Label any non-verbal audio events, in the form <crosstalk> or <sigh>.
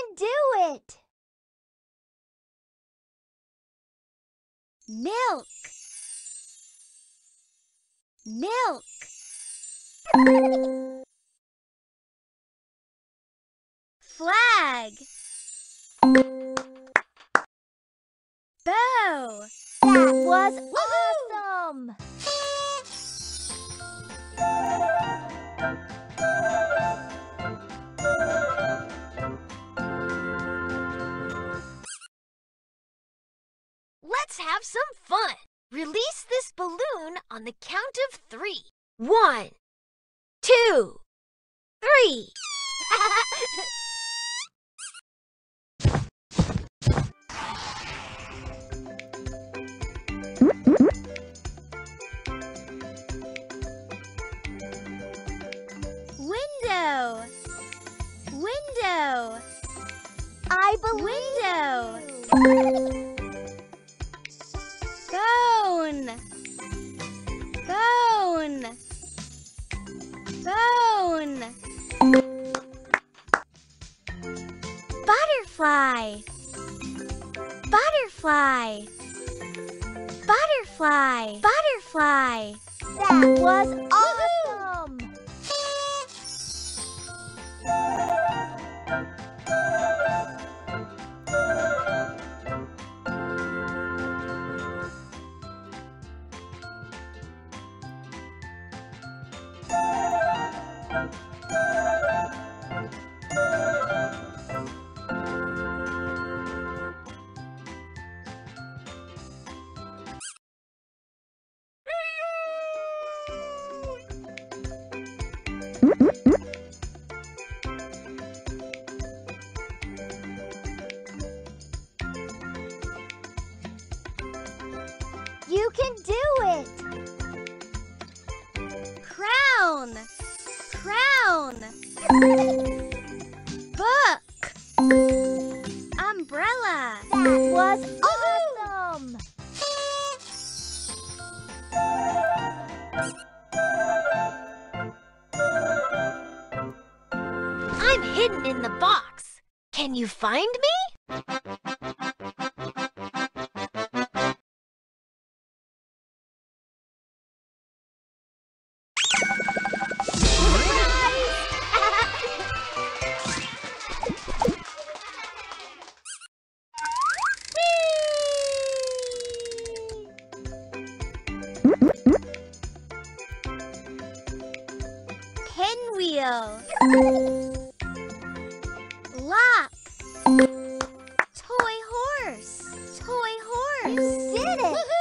can do it! Milk. Milk. Flag. Bow. That was awesome! Let's have some fun. Release this balloon on the count of three. One, two, three. <laughs> Window. Window. I believe Window. Butterfly. Butterfly. Butterfly. Butterfly. That was You can do it! Crown. Crown. Book. Umbrella. That was Can you find me? Pinwheel. did it!